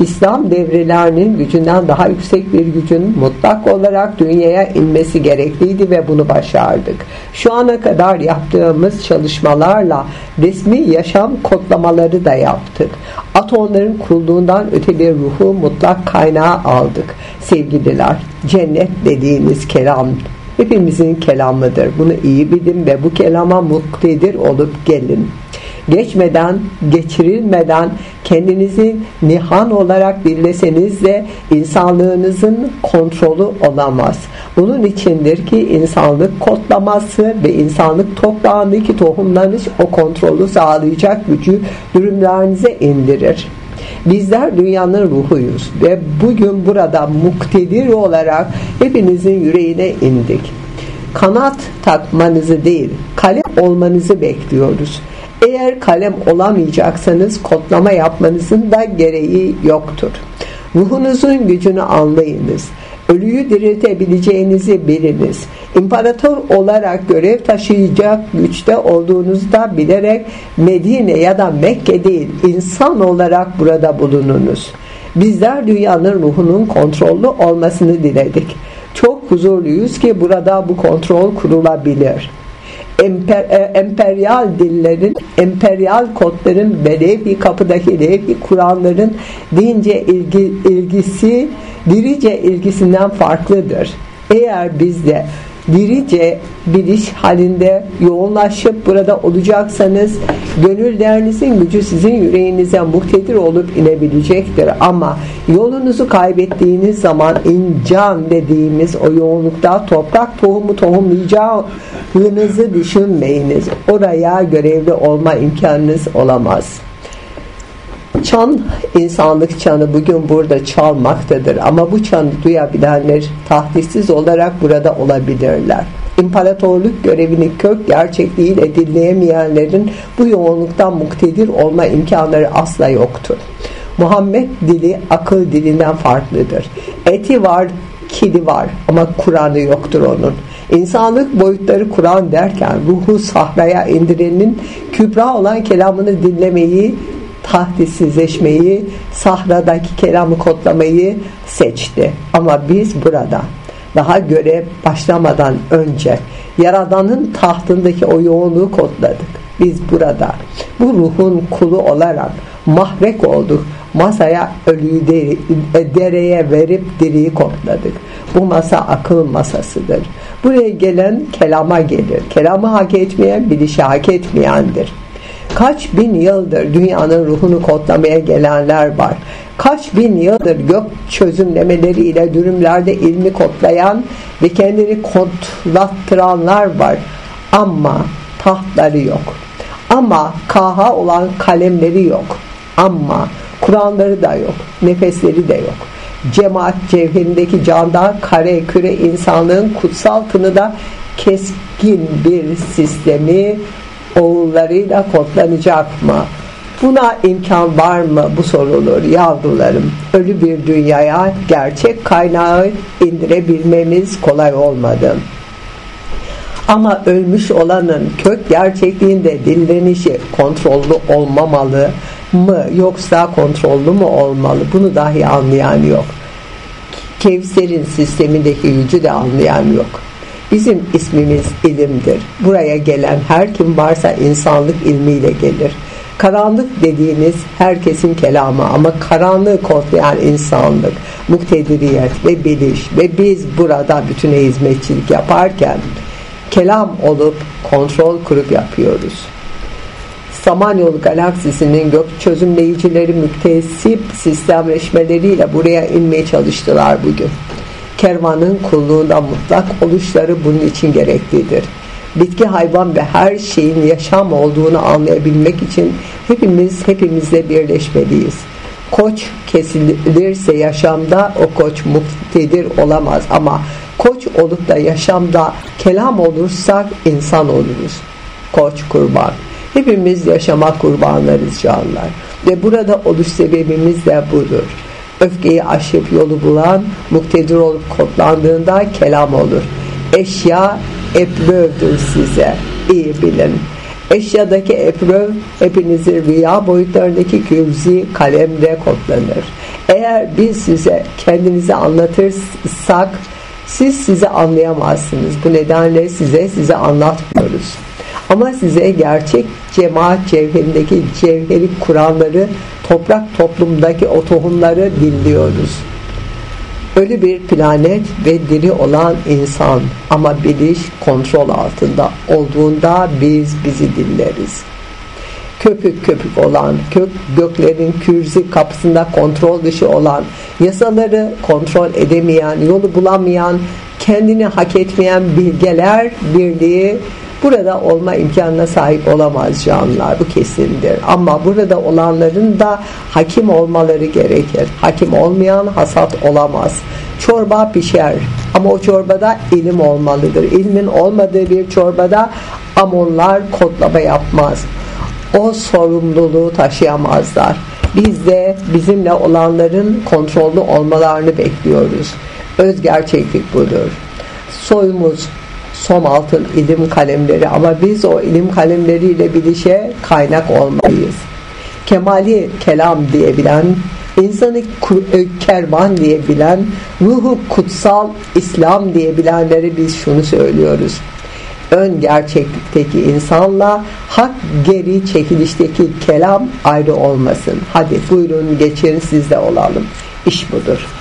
İslam devrelerinin gücünden daha yüksek bir gücün mutlak olarak dünyaya inmesi gerekliydi ve bunu başardık. Şu ana kadar yaptığımız çalışmalarla resmi yaşam kodlamaları da yaptık. Atomların kurulduğundan öte bir ruhu mutlak kaynağı aldık. Sevgililer, cennet dediğiniz kelam hepimizin kelamıdır. Bunu iyi bilin ve bu kelama muktedir olup gelin geçmeden, geçirilmeden kendinizi nihan olarak dinleseniz de insanlığınızın kontrolü olamaz. Bunun içindir ki insanlık kodlaması ve insanlık toprağındaki tohumlanış o kontrolü sağlayacak gücü durumlarınıza indirir. Bizler dünyanın ruhuyuz ve bugün burada muktedir olarak hepinizin yüreğine indik. Kanat takmanızı değil, kalem olmanızı bekliyoruz. Eğer kalem olamayacaksanız kodlama yapmanızın da gereği yoktur. Ruhunuzun gücünü anlayınız. Ölüyü diriltebileceğinizi biliniz. İmparator olarak görev taşıyacak güçte olduğunuzu da bilerek Medine ya da Mekke değil insan olarak burada bulununuz. Bizler dünyanın ruhunun kontrollü olmasını diledik. Çok huzurluyuz ki burada bu kontrol kurulabilir emper, e, emperyal dillerin, emperyal kodların ve levh kapıdaki levh Kur'anların dince ilgi, ilgisi dirice ilgisinden farklıdır. Eğer bizde dirice biliş halinde yoğunlaşıp burada olacaksanız gönüllerinizin gücü sizin yüreğinize muhtedir olup inebilecektir. Ama yolunuzu kaybettiğiniz zaman incan dediğimiz o yoğunlukta toprak tohumu tohumlayacağınızı düşünmeyiniz. Oraya görevli olma imkanınız olamaz Çan insanlık çanı bugün burada çalmaktadır ama bu çanı duyabilenler tahdissiz olarak burada olabilirler. İmparatorluk görevini kök gerçekliğiyle dinleyemeyenlerin bu yoğunluktan muktedir olma imkanları asla yoktur. Muhammed dili akıl dilinden farklıdır. Eti var, kidi var ama Kur'an'ı yoktur onun. İnsanlık boyutları Kur'an derken ruhu sahraya indirenin kübra olan kelamını dinlemeyi tahdissizleşmeyi, sahradaki kelamı kodlamayı seçti. Ama biz burada daha görev başlamadan önce Yaradan'ın tahtındaki o yoğunluğu kodladık. Biz burada bu ruhun kulu olarak mahrek olduk. Masaya ölüyü deri, dereye verip diriyi kodladık. Bu masa akıl masasıdır. Buraya gelen kelama gelir. Kelamı hak etmeyen bilişi hak etmeyendir. Kaç bin yıldır dünyanın ruhunu kodlamaya gelenler var. Kaç bin yıldır gök çözümlemeleriyle dürümlerde ilmi kodlayan ve kendini kodlattıranlar var. Ama tahtları yok. Ama kaha olan kalemleri yok. Ama Kur'anları da yok. Nefesleri de yok. Cemaat cevherindeki canda kare küre insanlığın kutsal da keskin bir sistemi oğullarıyla kodlanacak mı? Buna imkan var mı? Bu sorulur yavrularım. Ölü bir dünyaya gerçek kaynağı indirebilmemiz kolay olmadı. Ama ölmüş olanın kök gerçekliğinde dinlenişi kontrollü olmamalı mı yoksa kontrollü mü olmalı? Bunu dahi anlayan yok. Kevser'in sistemindeki gücü de anlayan yok. Bizim ismimiz ilimdir. Buraya gelen her kim varsa insanlık ilmiyle gelir. Karanlık dediğiniz herkesin kelamı ama karanlığı kodlayan insanlık, muktediriyet ve biliş ve biz burada bütün hizmetçilik yaparken kelam olup kontrol kurup yapıyoruz. Samanyolu galaksisinin gök çözümleyicileri müktesip sistemleşmeleriyle buraya inmeye çalıştılar bugün kervanın kulluğunda mutlak oluşları bunun için gereklidir. Bitki, hayvan ve her şeyin yaşam olduğunu anlayabilmek için hepimiz hepimizle birleşmeliyiz. Koç kesilirse yaşamda o koç muktedir olamaz ama koç olup da yaşamda kelam olursak insan oluruz. Koç kurban. Hepimiz yaşama kurbanlarız canlar. Ve burada oluş sebebimiz de budur öfkeyi aşıp yolu bulan muktedir olup kodlandığında kelam olur. Eşya eplövdür size. iyi bilin. Eşyadaki epröv hepinizin rüya boyutlarındaki kürzi kalemde kodlanır. Eğer biz size kendinizi anlatırsak siz sizi anlayamazsınız. Bu nedenle size size anlatmıyoruz. Ama size gerçek cemaat cevherindeki cevheri kuranları, toprak toplumdaki o tohumları dinliyoruz. Ölü bir planet ve diri olan insan ama biliş kontrol altında olduğunda biz bizi dinleriz. Köpük köpük olan, kök göklerin kürzi kapısında kontrol dışı olan, yasaları kontrol edemeyen, yolu bulamayan, kendini hak etmeyen bilgeler birliği burada olma imkanına sahip olamaz canlılar bu kesindir. Ama burada olanların da hakim olmaları gerekir. Hakim olmayan hasat olamaz. Çorba pişer ama o çorbada ilim olmalıdır. İlmin olmadığı bir çorbada amorlar kodlama yapmaz. O sorumluluğu taşıyamazlar. Biz de bizimle olanların kontrollü olmalarını bekliyoruz. Öz gerçeklik budur. Soyumuz som altın ilim kalemleri ama biz o ilim kalemleriyle bilişe kaynak olmalıyız. Kemali kelam diyebilen, insanı e, kervan diyebilen, ruhu kutsal İslam diyebilenlere biz şunu söylüyoruz. Ön gerçeklikteki insanla hak geri çekilişteki kelam ayrı olmasın. Hadi buyurun geçin sizde olalım. İş budur.